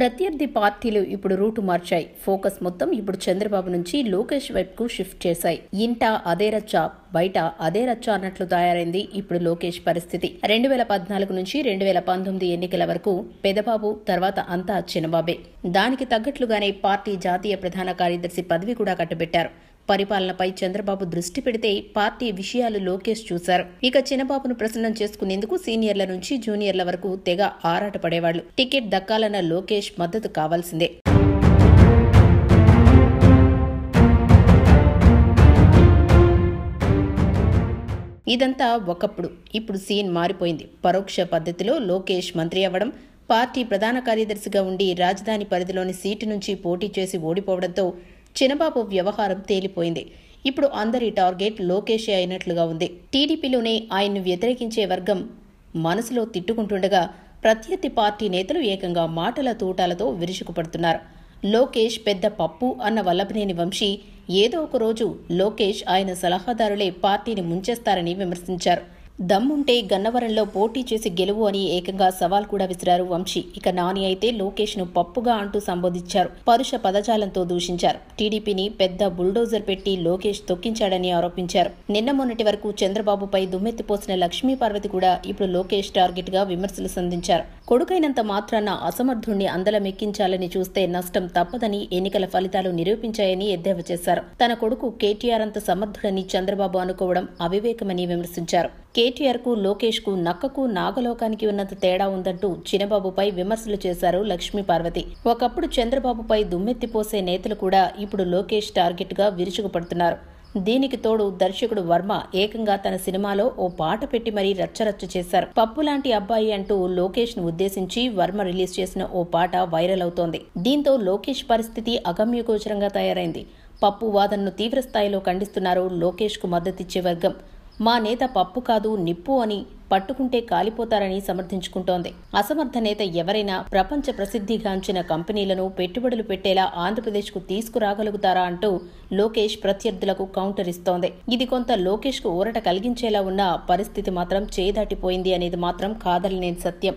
ప్రత్యర్థి పార్టీలు ఇప్పుడు రూటు మార్చాయి. ఫోకస్ మొత్తం ఇప్పుడు చంద్రబాబు నుంచి లోకేష్ వైపుకు షిఫ్ట్ చేశాయి. ఇంట అదే రచ్చ బయట అదే రచ్చ అన్నట్లు తయారైంది ఇప్పుడు లోకేష్ పరిస్థితి. రెండు వేల పద్నాలుగు నుంచి రెండు వేల పంతొమ్మిది ఎన్నికల వరకు పెదబాబు తర్వాత అంతా చిన్నబాబే. దానికి తగ్గట్లుగానే పార్టీ జాతీయ ప్రధాన కార్యదర్శి పదవి కూడా కట్టబెట్టారు. పరిపాలనపై చంద్రబాబు దృష్టి పెడితే పార్టీ విషయాలు లోకేష్ చూశారు. ఇక చిన్నబాబును ప్రసన్నం చేసుకునేందుకు సీనియర్ల నుంచి జూనియర్ల వరకు తెగ ఆరాటపడేవాళ్ళు టికెట్ దక్కాలన్న లోకేష్ మద్దతు కావాల్సిందే. ఇదంతా ఒకప్పుడు. ఇప్పుడు సీన్ మారిపోయింది. పరోక్ష పద్ధతిలో లోకేష్ మంత్రి అవ్వడం పార్టీ ప్రధాన కార్యదర్శిగా ఉండి రాజధాని పరిధిలోని సీటు నుంచి పోటీ చేసి ఓడిపోవడంతో చినబాబు వ్యవహారం తేలిపోయింది. ఇప్పుడు అందరి టార్గెట్ లోకేషే అయినట్లుగా ఉంది. టీడీపీలోనే ఆయన్ను వ్యతిరేకించే వర్గం మనసులో తిట్టుకుంటుండగా ప్రత్యర్థి పార్టీ నేతలు ఏకంగా మాటల తూటాలతో విరుచుకుపడుతున్నారు. లోకేష్ పెద్ద పప్పు అన్న వల్లభనేని వంశీ ఏదో ఒక రోజు లోకేష్ ఆయన సలహాదారులే పార్టీని ముంచేస్తారని విమర్శించారు. దమ్ముంటే గన్నవరంలో పోటీ చేసి గెలువు అని ఏకంగా సవాల్ కూడా విసిరారు వంశీ. ఇక నాని అయితే లోకేష్ను పప్పుగా అంటూ సంబోధించారు. పరుష పదజాలంతో దూషించారు. టీడీపీని పెద్ద బుల్డోజర్ పెట్టి లోకేష్ తొక్కించాడని ఆరోపించారు. నిన్న మొన్నటి వరకు చంద్రబాబుపై దుమ్మెత్తిపోసిన లక్ష్మీపార్వతి కూడా ఇప్పుడు లోకేష్ టార్గెట్గా విమర్శలు సంధించారు. కొడుకైనంత మాత్రాన అసమర్థుణ్ణి అందలమెక్కించాలని చూస్తే నష్టం తప్పదని ఎన్నికల ఫలితాలు నిరూపించాయని ఎద్దేవా చేశారు. తన కొడుకు కేటీఆర్ అంత సమర్థుడని చంద్రబాబు అనుకోవడం అవివేకమని విమర్శించారు. కేటీఆర్కు లోకేష్కు నక్కకు నాగలోకానికి ఉన్నంత తేడా ఉందంటూ చినబాబుపై విమర్శలు చేశారు లక్ష్మీ పార్వతి. ఒకప్పుడు చంద్రబాబుపై దుమ్మెత్తిపోసే నేతలు కూడా ఇప్పుడు లోకేష్ టార్గెట్గా విరుచుకుపడుతున్నారు. దీనికి తోడు దర్శకుడు వర్మ ఏకంగా తన సినిమాలో ఓ పాట పెట్టి మరీ రచ్చరచ్చ చేశారు. పప్పు లాంటి అబ్బాయి అంటూ లోకేష్ను ఉద్దేశించి వర్మ రిలీజ్ చేసిన ఓ పాట వైరల్ అవుతోంది. దీంతో లోకేష్ పరిస్థితి అగమ్యగోచరంగా తయారైంది. పప్పు వాదనను తీవ్రస్థాయిలో ఖండిస్తున్నారు లోకేష్కు మద్దతిచ్చే వర్గం. మా నేత పప్పు కాదు నిప్పు అని పట్టుకుంటే కాలిపోతారని సమర్థించుకుంటోంది. అసమర్థ నేత ఎవరైనా ప్రపంచ ప్రసిద్ధిగాంచిన కంపెనీలను పెట్టుబడులు పెట్టేలా ఆంధ్రప్రదేశ్కు తీసుకురాగలుగుతారా అంటూ లోకేష్ ప్రత్యర్థులకు కౌంటర్ ఇస్తోంది. ఇది కొంత లోకేష్కు ఊరట కలిగించేలా ఉన్న పరిస్థితి మాత్రం చేదాటిపోయింది అనేది మాత్రం కాదలనేది సత్యం.